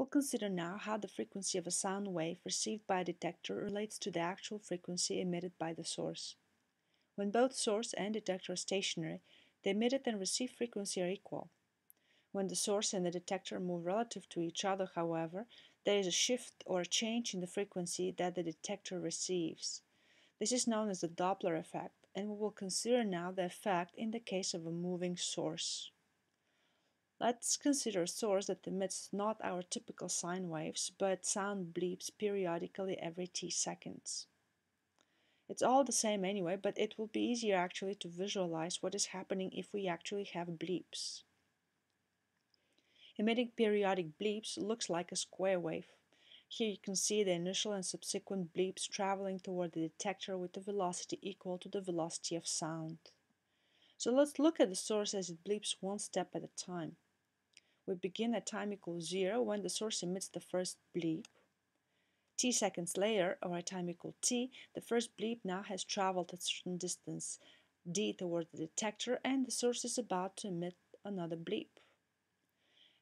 We'll consider now how the frequency of a sound wave received by a detector relates to the actual frequency emitted by the source. When both source and detector are stationary, the emitted and received frequency are equal. When the source and the detector move relative to each other, however, there is a shift or a change in the frequency that the detector receives. This is known as the Doppler effect, and we will consider now the effect in the case of a moving source. Let's consider a source that emits not our typical sine waves, but sound bleeps periodically every t seconds. It's all the same anyway, but it will be easier actually to visualize what is happening if we actually have bleeps. Emitting periodic bleeps looks like a square wave. Here you can see the initial and subsequent bleeps traveling toward the detector with a velocity equal to the velocity of sound. So let's look at the source as it bleeps one step at a time. We begin at time equals 0 when the source emits the first bleep. t seconds later, or at time equal t, the first bleep now has traveled a certain distance d toward the detector and the source is about to emit another bleep.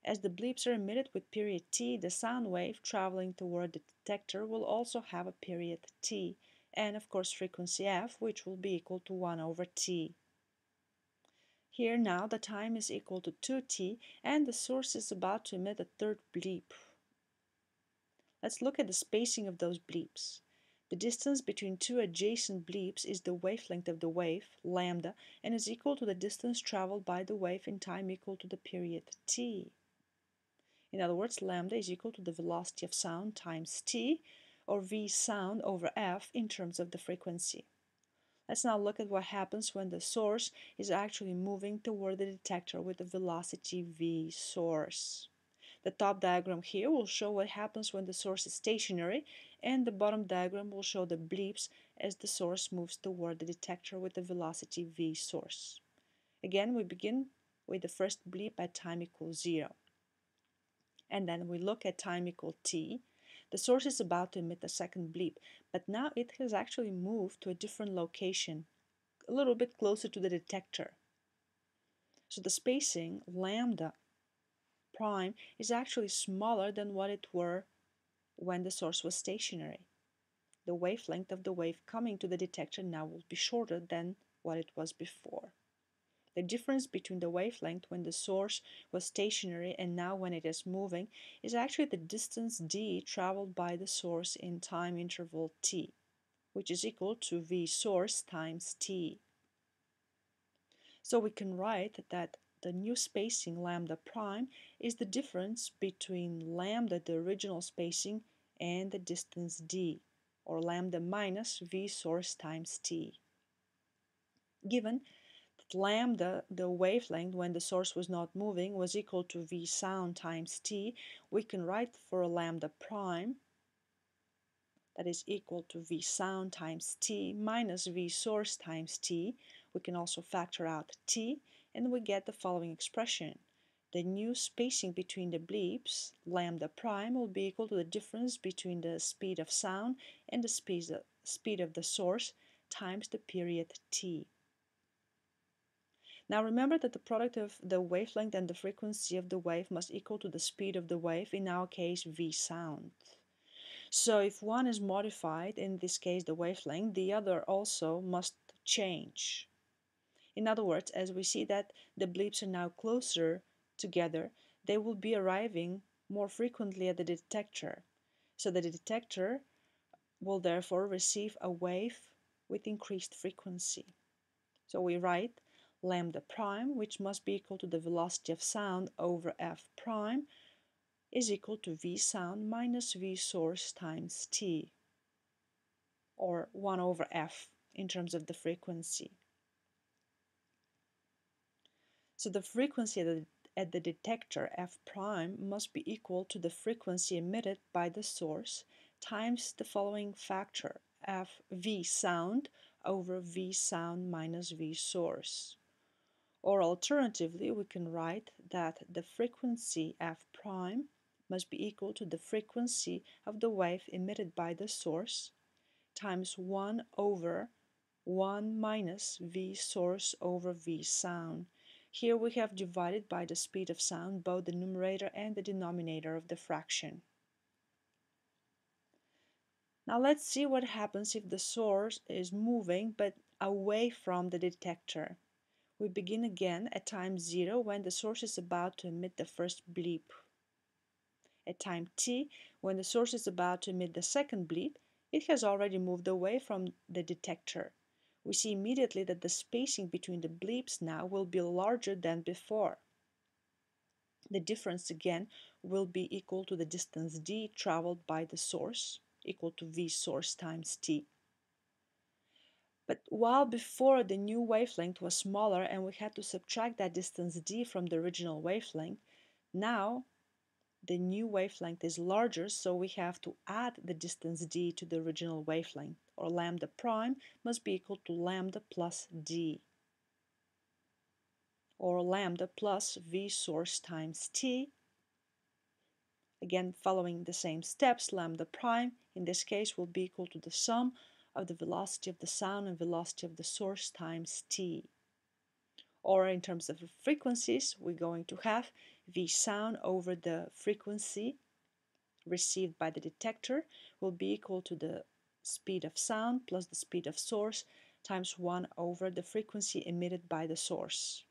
As the bleeps are emitted with period t, the sound wave traveling toward the detector will also have a period t and of course frequency f which will be equal to 1 over t. Here now the time is equal to 2t and the source is about to emit a third bleep. Let's look at the spacing of those bleeps. The distance between two adjacent bleeps is the wavelength of the wave, lambda, and is equal to the distance traveled by the wave in time equal to the period t. In other words, lambda is equal to the velocity of sound times t, or v sound over f in terms of the frequency. Let's now look at what happens when the source is actually moving toward the detector with the velocity v source. The top diagram here will show what happens when the source is stationary and the bottom diagram will show the bleeps as the source moves toward the detector with the velocity v source. Again, we begin with the first bleep at time equals 0. And then we look at time equal t the source is about to emit a second bleep, but now it has actually moved to a different location, a little bit closer to the detector. So the spacing, lambda prime, is actually smaller than what it were when the source was stationary. The wavelength of the wave coming to the detector now will be shorter than what it was before. The difference between the wavelength when the source was stationary and now when it is moving is actually the distance d traveled by the source in time interval t, which is equal to v source times t. So we can write that the new spacing lambda prime is the difference between lambda, the original spacing, and the distance d, or lambda minus v source times t. Given lambda, the wavelength when the source was not moving, was equal to v sound times t, we can write for lambda prime that is equal to v sound times t minus v source times t. We can also factor out t and we get the following expression. The new spacing between the bleeps, lambda prime, will be equal to the difference between the speed of sound and the speed of the source times the period t. Now remember that the product of the wavelength and the frequency of the wave must equal to the speed of the wave, in our case v sound. So if one is modified, in this case the wavelength, the other also must change. In other words, as we see that the bleeps are now closer together, they will be arriving more frequently at the detector. So the detector will therefore receive a wave with increased frequency. So we write lambda prime, which must be equal to the velocity of sound over f prime, is equal to v sound minus v source times t, or 1 over f in terms of the frequency. So the frequency at the, at the detector f prime must be equal to the frequency emitted by the source times the following factor, f v sound over v sound minus v source. Or alternatively, we can write that the frequency f prime must be equal to the frequency of the wave emitted by the source times 1 over 1 minus v source over v sound. Here we have divided by the speed of sound both the numerator and the denominator of the fraction. Now let's see what happens if the source is moving but away from the detector. We begin again at time 0 when the source is about to emit the first bleep. At time t, when the source is about to emit the second bleep, it has already moved away from the detector. We see immediately that the spacing between the bleeps now will be larger than before. The difference again will be equal to the distance d traveled by the source equal to v source times t. But while before the new wavelength was smaller and we had to subtract that distance d from the original wavelength, now the new wavelength is larger so we have to add the distance d to the original wavelength or lambda prime must be equal to lambda plus d or lambda plus v source times t Again, following the same steps, lambda prime in this case will be equal to the sum of the velocity of the sound and velocity of the source times t. Or in terms of frequencies, we're going to have v sound over the frequency received by the detector will be equal to the speed of sound plus the speed of source times 1 over the frequency emitted by the source.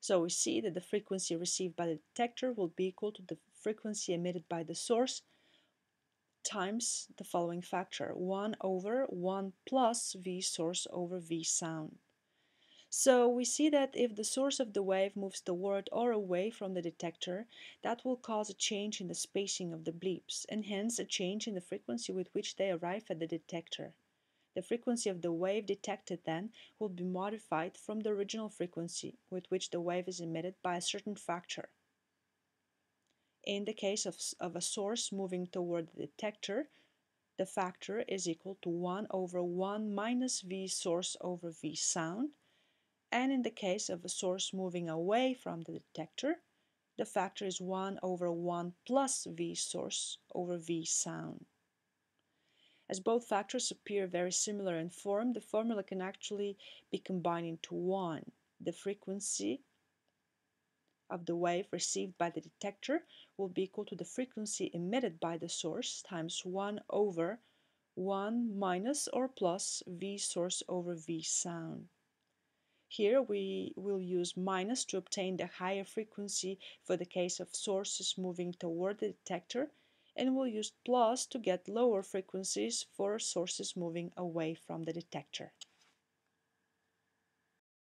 So we see that the frequency received by the detector will be equal to the frequency emitted by the source times the following factor 1 over 1 plus V source over V sound. So we see that if the source of the wave moves toward or away from the detector, that will cause a change in the spacing of the bleeps and hence a change in the frequency with which they arrive at the detector. The frequency of the wave detected then will be modified from the original frequency with which the wave is emitted by a certain factor. In the case of, of a source moving toward the detector, the factor is equal to 1 over 1 minus V source over V sound, and in the case of a source moving away from the detector, the factor is 1 over 1 plus V source over V sound. As both factors appear very similar in form, the formula can actually be combined into one. The frequency of the wave received by the detector will be equal to the frequency emitted by the source times 1 over 1 minus or plus V source over V sound. Here we will use minus to obtain the higher frequency for the case of sources moving toward the detector and we'll use plus to get lower frequencies for sources moving away from the detector.